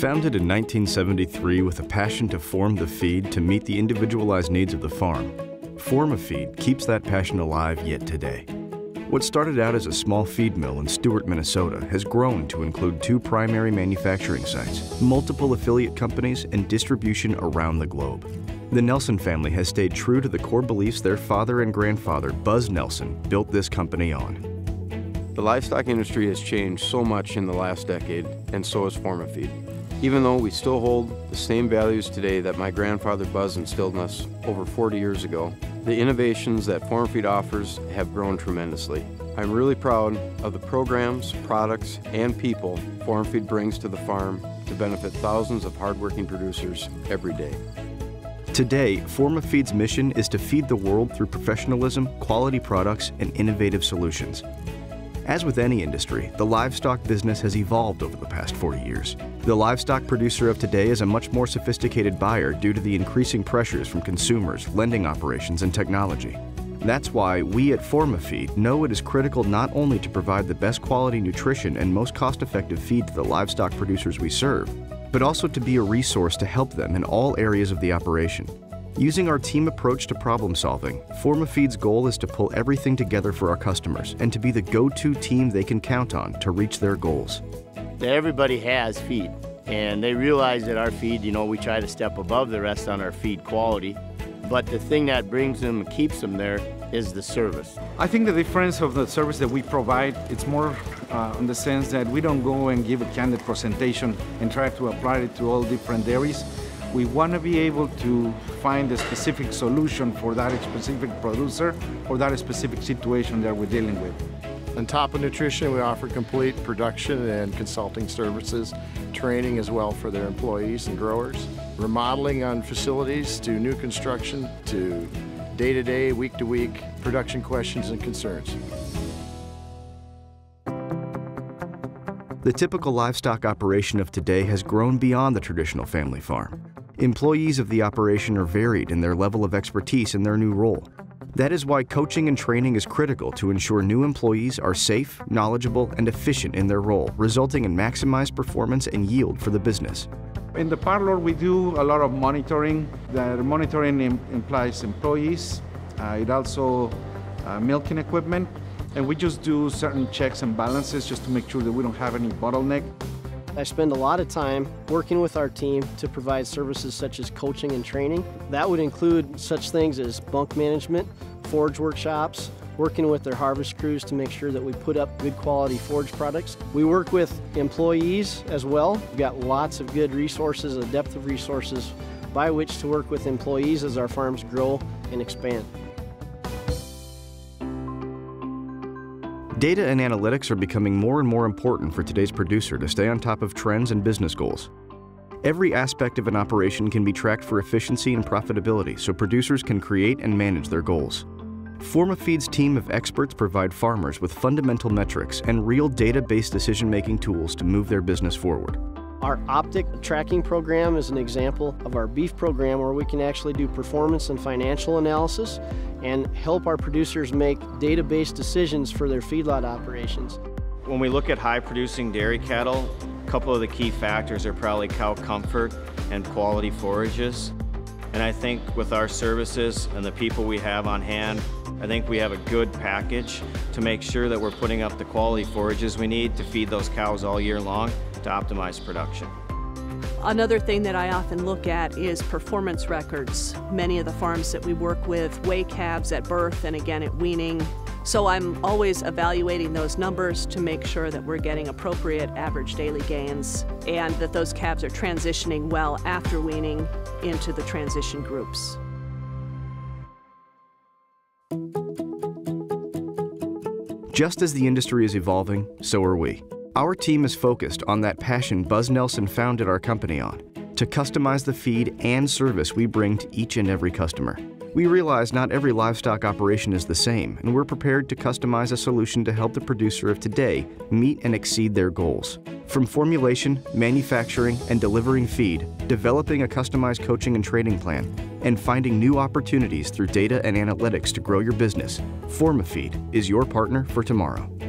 Founded in 1973 with a passion to form the feed to meet the individualized needs of the farm, Form Form-A-Feed keeps that passion alive yet today. What started out as a small feed mill in Stewart, Minnesota has grown to include two primary manufacturing sites, multiple affiliate companies, and distribution around the globe. The Nelson family has stayed true to the core beliefs their father and grandfather, Buzz Nelson, built this company on. The livestock industry has changed so much in the last decade, and so has Form-A-Feed. Even though we still hold the same values today that my grandfather Buzz instilled in us over 40 years ago, the innovations that Form-A-Feed offers have grown tremendously. I'm really proud of the programs, products, and people Form-A-Feed brings to the farm to benefit thousands of hardworking producers every day. Today, Form-A-Feed's mission is to feed the world through professionalism, quality products, and innovative solutions. As with any industry, the livestock business has evolved over the past 40 years. The livestock producer of today is a much more sophisticated buyer due to the increasing pressures from consumers, lending operations, and technology. That's why we at Form-A-Feed know it is critical not only to provide the best quality nutrition and most cost-effective feed to the livestock producers we serve, but also to be a resource to help them in all areas of the operation. Using our team approach to problem solving, Form-A-Feed's goal is to pull everything together for our customers and to be the go-to team they can count on to reach their goals. Everybody has feed, and they realize that our feed, you know, we try to step above the rest on our feed quality, but the thing that brings them and keeps them there is the service. I think the difference of the service that we provide, it's more uh, in the sense that we don't go and give a candid presentation and try to apply it to all different dairies. We want to be able to find a specific solution for that specific producer or that specific situation that we're dealing with. On top of nutrition, we offer complete production and consulting services, training as well for their employees and growers, remodeling on facilities to new construction to day-to-day, week-to-week production questions and concerns. The typical livestock operation of today has grown beyond the traditional family farm. Employees of the operation are varied in their level of expertise in their new role. That is why coaching and training is critical to ensure new employees are safe, knowledgeable, and efficient in their role, resulting in maximized performance and yield for the business. In the parlor, we do a lot of monitoring. The monitoring Im implies employees. Uh, it also uh, milking equipment. And we just do certain checks and balances just to make sure that we don't have any bottleneck. I spend a lot of time working with our team to provide services such as coaching and training. That would include such things as bunk management, forage workshops, working with their harvest crews to make sure that we put up good quality forage products. We work with employees as well. We've got lots of good resources, a depth of resources by which to work with employees as our farms grow and expand. Data and analytics are becoming more and more important for today's producer to stay on top of trends and business goals. Every aspect of an operation can be tracked for efficiency and profitability so producers can create and manage their goals. Form-A-Feed's team of experts provide farmers with fundamental metrics and real data-based decision-making tools to move their business forward. Our optic tracking program is an example of our beef program where we can actually do performance and financial analysis and help our producers make data-based decisions for their feedlot operations. When we look at high producing dairy cattle, a couple of the key factors are probably cow comfort and quality forages. And I think with our services and the people we have on hand, I think we have a good package to make sure that we're putting up the quality forages we need to feed those cows all year long to optimize production. Another thing that I often look at is performance records. Many of the farms that we work with weigh calves at birth and again at weaning. So I'm always evaluating those numbers to make sure that we're getting appropriate average daily gains and that those calves are transitioning well after weaning into the transition groups. Just as the industry is evolving, so are we. Our team is focused on that passion Buzz Nelson founded our company on, to customize the feed and service we bring to each and every customer. We realize not every livestock operation is the same, and we're prepared to customize a solution to help the producer of today meet and exceed their goals. From formulation, manufacturing, and delivering feed, developing a customized coaching and training plan, and finding new opportunities through data and analytics to grow your business, Form-A-Feed is your partner for tomorrow.